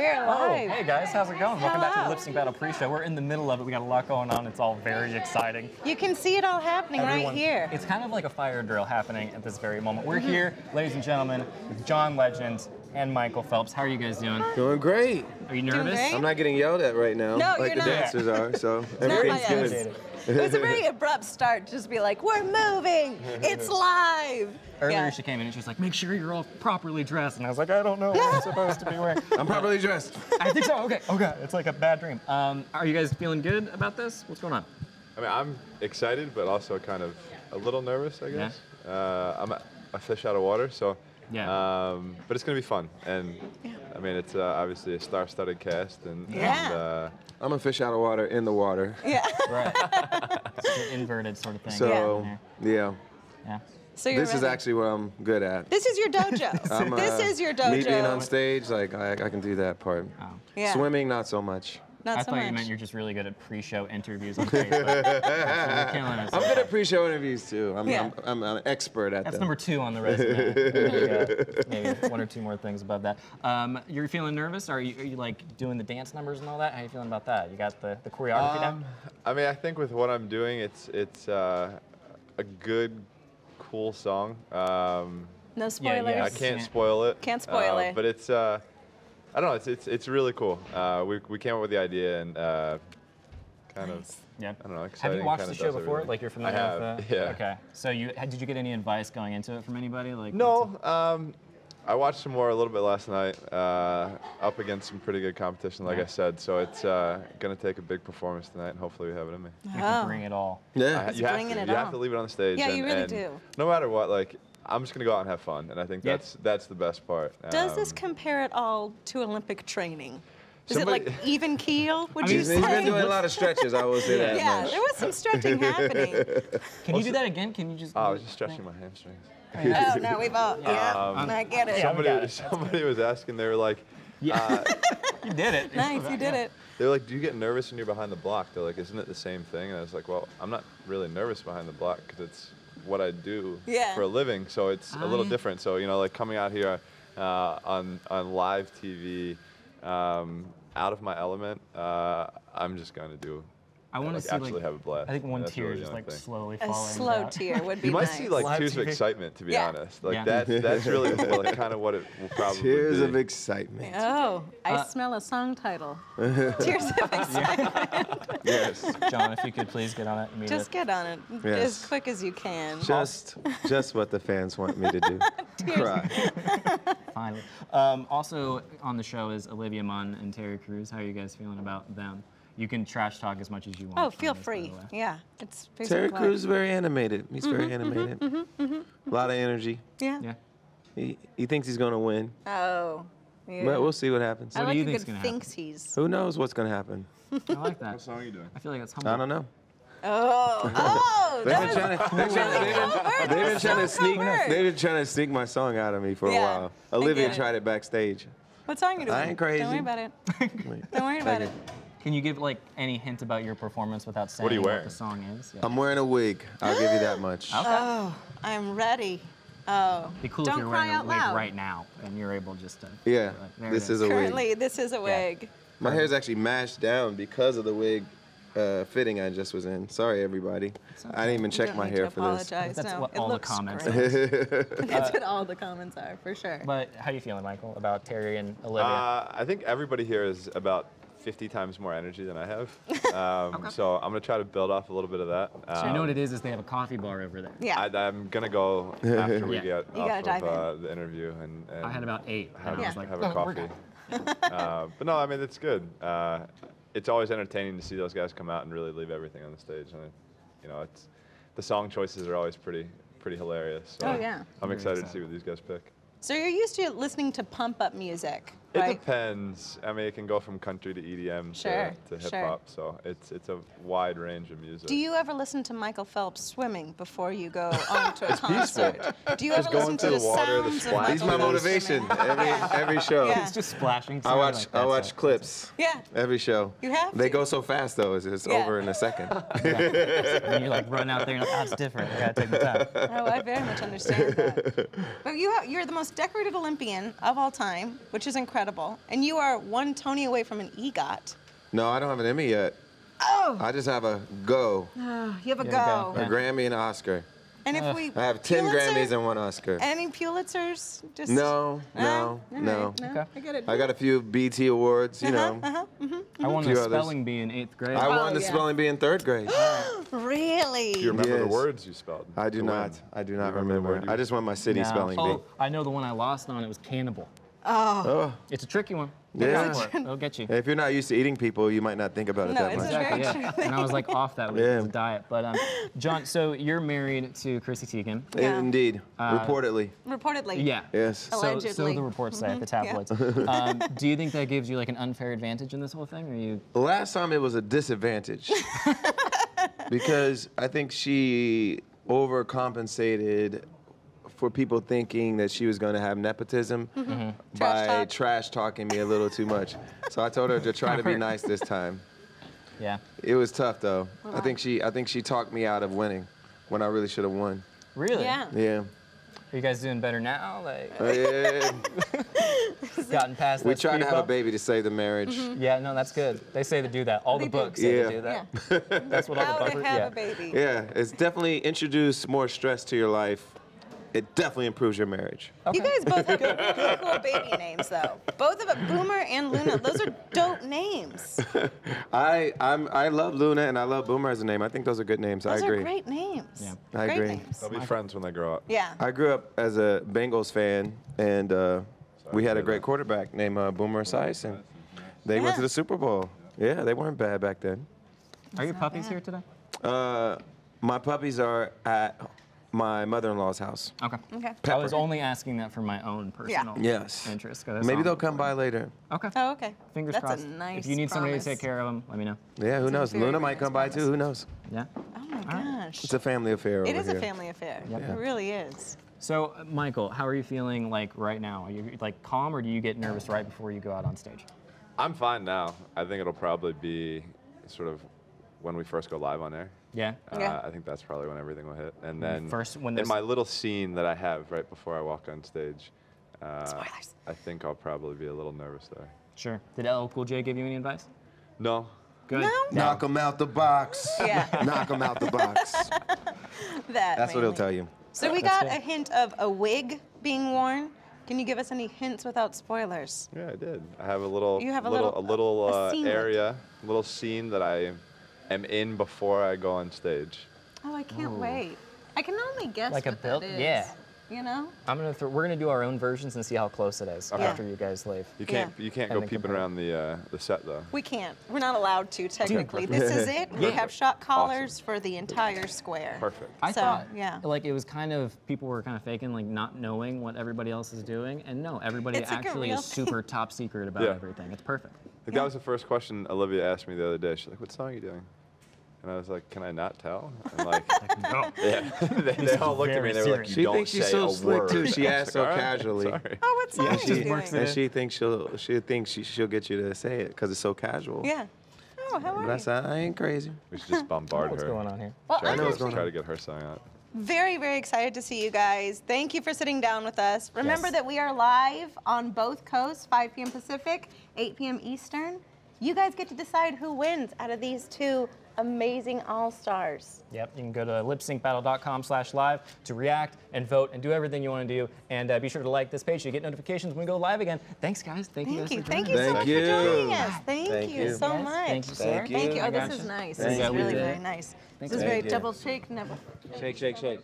We're Oh, hey guys, how's it going? Welcome back to the Lip Sync Battle pre-show. We're in the middle of it. We got a lot going on. It's all very exciting. You can see it all happening Everyone- right here. It's kind of like a fire drill happening at this very moment. We're Mm-hmm. here, ladies and gentlemen, with John Legend and Michael Phelps. How are you guys doing? Doing great. Are you nervous? great. I'm not getting yelled at right now, No, like you're the not. dancers are. So everything's good. us. It was a very abrupt start. Just be like, we're moving. It's live. Earlier Yeah. she came in and she was like, make sure you're all properly dressed. And I was like, I don't know what I'm supposed to be wearing. I'm properly dressed. I think so. Okay. Okay. It's like a bad dream. Um, are you guys feeling good about this? What's going on? I mean, I'm excited, but also kind of a little nervous, I Yeah. guess. Uh, I'm a, a fish out of water, so. Yeah. Um, but it's gonna be fun, and I mean, it's uh, obviously a star-studded cast, and, Yeah. and uh, I'm a fish out of water in the water. Yeah. Right. it's an inverted sort of thing. So yeah, Yeah. So you're this is actually what I'm good at. This is your dojo. I'm, this uh, is your dojo. Me being on dojo. stage, like I, I can do that part. Oh. Yeah. Swimming, not so much. Not I so thought much. you meant you're just really good at pre-show interviews on Facebook. You're killing us. I'm good at pre-show interviews too. I'm, Yeah. I'm, I'm an expert at that. That's them. number two on the resume. maybe, uh, maybe one or two more things above that. Um, you're feeling nervous? Are you, are you like doing the dance numbers and all that? How are you feeling about that? You got the, the choreography um, down? I mean, I think with what I'm doing, it's it's uh, a good, cool song. Um, no spoilers. yeah, I can't spoil it. Can't spoil uh, it. But it's uh, I don't know. It's it's it's really cool. Uh, we we came up with the idea and uh, kind of. Yeah. I don't know. Have Exciting, you watched kinda the show does before? everything. Like you're familiar I have. with the? Yeah. Okay. So you did you get any advice going into it from anybody? Like No, um, I watched some more a little bit last night, uh, up against some pretty good competition, like Yeah. I said. So it's uh, gonna take a big performance tonight, and hopefully we have it in me. you Oh. can bring it all. Yeah. I- you have to. it you on. have to leave it on the stage. Yeah, and, you really and do. No matter what, like I'm just gonna go out and have fun, and I think Yeah. that's that's the best part. Does this Um, compare at all to Olympic training? Is Somebody- it like even keel? Would I you mean, He's, say? he's been doing a lot of stretches. I will say that yeah, much. there was some stretching happening. Can you do that again? Can you just? Oh, I was just stretching my hamstrings. Oh, no, we've all. Yeah, Um, I get it. Yeah, Somebody, it. somebody was asking. They were like, uh, You did it. Nice, you did it. they were like, "Do you get nervous when you're behind the block?" They're like, "Isn't it the same thing?" And I was like, "Well, I'm not really nervous behind the block because it's what I do Yeah. for a living, so it's a little yeah. different." So you know, like coming out here uh, on on live TV, um, out of my element, uh, I'm just gonna do. I want to like, see actually like. have a blast. I think one That's tear really just like thing. slowly A falling. slow out. tear would be You might nice. see like Live tears of excitement, to be Yeah. honest. Like Yeah. that's that's really like, kind of what it will probably Tears be. of excitement. Oh, I Uh, smell a song title. Tears of excitement. Yes. John, if you could please get on it immediately. Just get on it Yes. as quick as you can. Just, just what the fans want me to do. Cry. Finally. Um, also on the show is Olivia Munn and Terry Crews. How are you guys feeling about them? You can trash talk as much as you want. Oh, feel this, free. Yeah, it's Facebook Terry Live. Crews is very animated. He's very animated. Mm-hmm, mm-hmm, A lot of energy. Yeah. Yeah. He, he thinks he's gonna win, Oh. Yeah. but we'll see what happens. I What do you think's gonna happen? thinks he's. Who knows what's gonna happen? I like that. What song are you doing? I feel like that's humble. I don't know. Oh, oh, They've been trying to, they've trying, they've been, they've been That's trying to sneak, they've been trying to sneak my song out of me for a while. Olivia get it. tried it backstage. What song are you doing? I ain't crazy. Don't worry about it. Don't worry about it. Can you give like any hint about your performance without saying are you what the song is? Yeah. I'm wearing a wig. I'll give you that much. Okay. Oh, I'm ready. Oh. Be cool Don't if you're cry wearing a out wig loud. right now and you're able just to. Yeah, There it this is. is a wig. Currently, this is a wig. My hair's actually mashed down because of the wig uh, fitting I just was in. Sorry, everybody. I didn't even check my hair to for this. apologize. That's no, what all the comments That's what all the comments are, for sure. But how are you feeling, Michael, about Terry and Olivia? Uh, I think everybody here is about 50 times more energy than I have. Um, So I'm gonna try to build off a little bit of that. so you know Um, what it is? Is they have a coffee bar over there. yeah. I, I'm gonna go after we Yeah. get You off of uh, the interview and, and I had about eight. have, and I Yeah. was like, have "Oh, a coffee. uh, but no, I mean it's good. Uh, it's always entertaining to see those guys come out and really leave everything on the stage. And it, you know, it's the song choices are always pretty pretty hilarious. So Oh, yeah. I'm Very excited to see what these guys pick. So you're used to listening to pump up music, It right? depends. I mean, it can go from country to EDM Sure, to, to hip sure. hop. So it's it's a wide range of music. Do you ever listen to Michael Phelps swimming before you go on to a It's peaceful. concert? Do you Just ever listen to the the water, the sounds of splash. Michael He's my motivation every every show. Yeah. It's just splashing. I watch like I watch so- clips Yeah. every show. You have They to. go so fast though. It's, it's Yeah. over in a second. And you like run out there and like, that's different. I gotta take the time. Oh, I very much understand that. But you have, you're the most decorated Olympian of all time, which is incredible. Incredible. And you are one Tony away from an EGOT. No, I don't have an Emmy yet. Oh, I just have a go, ah, you have a You have a go. go. a Grammy and an Oscar. And if ah. we I have 10 Pulitzer? Grammys and one Oscar. Any Pulitzers? Just No, Ah, no, all no. right, Okay. I get it. I got a few BET awards, you Uh-huh, know. Uh-huh, mm-hmm, I mm-hmm. won Few the others. spelling bee in eighth grade. I oh, won Oh, the yeah. spelling bee in third grade. Really? Do you remember the words you spelled? I do not. win? I do not remember remember. I just won my city No. spelling bee. Oh, I know the one I lost on. It was cannibal. Oh, It's a tricky one. Yeah. Go for it. It'll get you. if you're not used to eating people, you might not think about it No, that it's much. a very Exactly. Yeah. And I was like off that week. Yeah. It a diet. But um, John, so you're married to Chrissy Teigen. Yeah. Indeed, Uh, reportedly. Reportedly. Yeah. Yes. So, so the reports say at the yeah. tabloids. um, do you think that gives you like an unfair advantage in this whole thing, or you? Last time it was a disadvantage because I think she overcompensated for people thinking that she was going to have nepotism Trash by talk. trash talking me a little too much. So I told her to try to be nice this time. Yeah. It was tough though. I think she I think she talked me out of winning when I really should have won. Really? Yeah. Yeah. Are you guys doing better now? Like, Uh, yeah. gotten past we that tried to have a baby to save the marriage. Yeah, no, that's good. They say to do that. All They the do. books say Yeah. to do that. Yeah. That's what all How the to bumpers. have yeah. a baby. Yeah, it's definitely introduced more stress to your life. It definitely improves your marriage. You guys both have really cool baby names, though. Both of it, Boomer and Luna. Those are dope names. I I'm I love Luna and I love Boomer as a name. I think those are good names. Those I agree. are great names. Yeah. I great agree. Names. They'll be friends when they grow up. Yeah. I grew up as a Bengals fan, and uh, we had a great quarterback named uh, Boomer Esiason, and they went to the Super Bowl. Yeah, they weren't bad back then. Are your puppies here today? Uh, my puppies are at my mother-in-law's house. Okay. Okay. I was only asking that for my own personal Yes. interest. 'cause that's Maybe all- they'll come by later. Okay. Oh, okay. Fingers That's crossed. a nice if you need somebody to take care of them, let me know. Yeah, who a knows? very, Luna might nice come by too. Who knows? Yeah. Oh my gosh. It's a family affair It over is here. a family affair. Yep. It really is. So, uh, Michael, how are you feeling like right now? Are you like calm, or do you get nervous right before you go out on stage? I'm fine now. I think it'll probably be sort of when we first go live on air. Yeah. Yeah. Uh, I think that's probably when everything will hit. And then first- when in my little scene that I have right before I walk on stage, uh, Spoilers. I think I'll probably be a little nervous there. Sure. Did LL Cool J give you any advice? No, Good. No? Knock them out the box. Yeah. Knock them out the box. That. That's what he'll tell you. So we got a hint of a wig being worn. Can you give us any hints without spoilers? yeah, I did. I have a little, You have a little, little- a little a uh, scenelet. area, little scene that I am in before I go on stage. Oh, I can't wait. I can only guess Like a what build- that is. yeah. You know? I'm gonna. Throw, we're gonna do our own versions and see how close it is Okay. after you guys leave. You can't, Yeah. you can't And go peeping compare. around the uh, the set though. We can't. We're not allowed to technically. This is it. We have shot collars for the entire square. Perfect. I So, thought, yeah. like it was kind of people were kind of faking, like not knowing what everybody else is doing, and no, everybody It's actually is super top secret about Yeah. everything. It's perfect. Like that was the first question Olivia asked me the other day. She's like, "What song are you doing?" And I was like, "Can I not tell?" And like, No. yeah, they, they all looked at me and they were like, serious. "You She don't thinks she's say so a slick word." too. She I asked so "All right, casually." Sorry. Oh, what song Yeah, she doing? works And she thinks she'll she thinks she, she'll get you to say it because it's so casual. Yeah. Oh, how But are I you? said I ain't crazy. We should just bombard What's her. going on here? Well, Try, I'm to, what's going try on. to get her song out. very, very excited to see you guys. Thank you for sitting down with us. Remember Yes. that we are live on both coasts, 5 p.m. Pacific, 8 p.m. Eastern. You guys get to decide who wins out of these two amazing all-stars. Yep, you can go to lipsyncbattle.com slash live to react and vote and do everything you want to do. And uh, be sure to like this page so you get notifications when we go live again. Thanks, guys. Thank, you Thank guys you. for Thank joining you so us. Thank much you. for joining us. Thank, Thank you you. so Yes, much. thank you, sir. Thank Thank you. you. Oh, this Gotcha. is nice. Thank This is you. really, Thank you. very nice. This is Thank very you. double shake, never. Shake, shake, shake.